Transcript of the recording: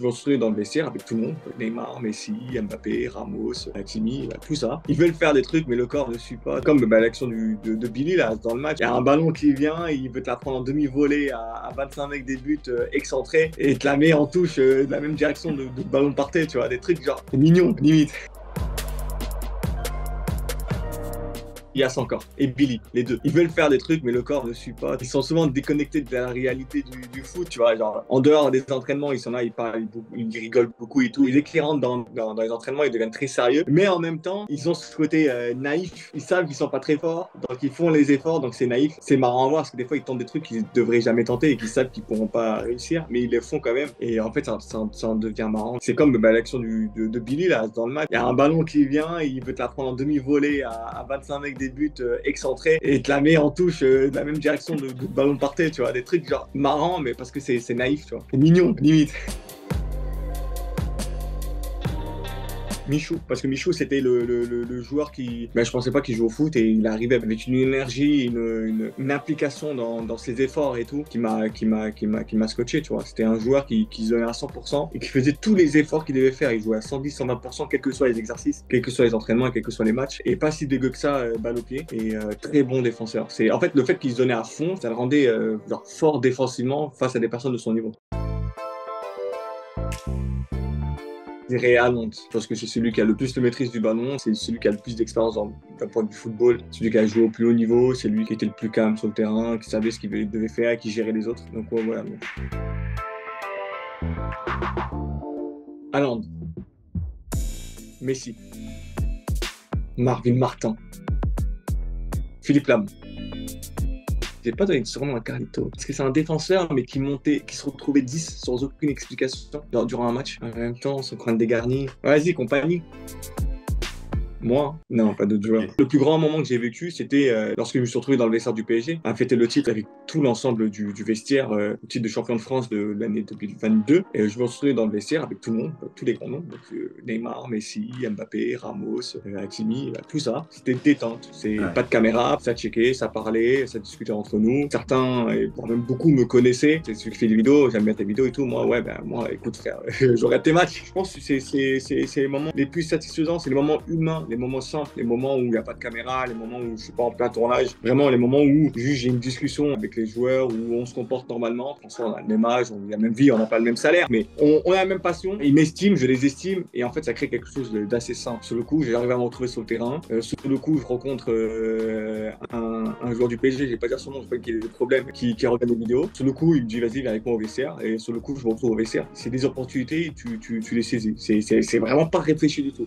Je me retrouve dans le vestiaire avec tout le monde, Neymar, Messi, Mbappé, Ramos, Hakimi, bah, tout ça. Ils veulent faire des trucs, mais le corps ne suit pas. Comme bah, l'action de, de, Billy là, dans le match. Il y a un ballon qui vient, il veut te la prendre en demi-volée à, 25 mecs des buts euh, excentrés et te la met en touche euh, de la même direction de, de ballon partait, tu vois. Des trucs genre mignons, limite. Yass encore et Billy, les deux. Ils veulent faire des trucs, mais le corps ne suit pas. Ils sont souvent déconnectés de la réalité du, foot, tu vois. Genre, en dehors des entraînements, ils sont là, ils parlent, ils, rigolent beaucoup et tout. Ils dès rentrent dans, dans, les entraînements, ils deviennent très sérieux. Mais en même temps, ils ont ce côté euh, naïf. Ils savent qu'ils sont pas très forts, donc ils font les efforts, donc c'est naïf. C'est marrant à voir parce que des fois, ils tentent des trucs qu'ils devraient jamais tenter et qu'ils savent qu'ils pourront pas réussir, mais ils les font quand même. Et en fait, ça, ça, en devient marrant. C'est comme bah, l'action de, de, Billy là dans le match. Il y a un ballon qui vient, il veut te la prendre en demi-volée à, à 25 mecs des buts euh, et te la met en touche euh, de la même direction de, de ballon partait, tu vois. Des trucs genre marrants, mais parce que c'est naïf, tu vois. Mignon, limite. Michou, parce que Michou c'était le, le, le, joueur qui, ben, je pensais pas qu'il joue au foot et il arrivait avec une énergie, une, une, implication dans, dans, ses efforts et tout qui m'a qui m'a qui m'a qui m'a scotché, tu vois. C'était un joueur qui, qui se donnait à 100% et qui faisait tous les efforts qu'il devait faire. Il jouait à 110, 120%, quels que soient les exercices, quels que soient les entraînements, quels que soient les matchs, et pas si dégueu que ça, euh, balle au pied et euh, très bon défenseur. C'est en fait le fait qu'il se donnait à fond, ça le rendait euh, genre, fort défensivement face à des personnes de son niveau. Je dirais parce que c'est celui qui a le plus de maîtrise du ballon, c'est celui qui a le plus d'expérience d'un point de vue football, celui qui a joué au plus haut niveau, c'est lui qui était le plus calme sur le terrain, qui savait ce qu'il devait faire, qui gérait les autres. Donc voilà. Messi. Marvin Martin. Philippe Lam. J'ai pas donné surnom à Carlito. Parce que c'est un défenseur, mais qui montait, qui se retrouvait 10 sans aucune explication durant un match. En même temps, son crâne dégarni. Vas-y, compagnie. Moi Non, pas d'autres joueurs. Le plus grand moment que j'ai vécu, c'était euh, lorsque je me suis retrouvé dans le vestiaire du PSG, à fêter le titre avec tout l'ensemble du, vestiaire, euh, le titre de champion de France de l'année 2022. Et je me suis retrouvé dans le vestiaire avec tout le monde, tous les grands noms. Donc, euh, Neymar, Messi, Mbappé, Ramos, Hakimi, bah, tout ça. C'était détente. C'est pas de caméra, ça checkait, ça parlait, ça discutait entre nous. Certains, et même beaucoup, me connaissaient. C'est celui qui fait des vidéos, j'aime bien tes vidéos et tout. Moi, ouais, ben moi, écoute, frère, j'aurais tes matchs. Je pense que c'est les moments les plus satisfaisants, c'est les moments humains les moments simples, les moments où il n'y a pas de caméra, les moments où je suis pas en plein tournage, vraiment les moments où j'ai une discussion avec les joueurs, où on se comporte normalement. François, on a le même âge, on a la même vie, on n'a pas le même salaire, mais on, a la même passion. Ils m'estiment, je les estime, et en fait, ça crée quelque chose d'assez simple. Sur le coup, j'arrive à me retrouver sur le terrain. Euh, sur le coup, je rencontre euh, un, joueur du PSG, je vais pas dire son nom, je sais pas qu'il ait des problèmes, qui, regarde les vidéos. Sur le coup, il me dit, vas-y, viens avec moi au vestiaire, et sur le coup, je me retrouve au vestiaire. C'est des opportunités, tu, tu, tu les saisis. C'est vraiment pas réfléchi du tout.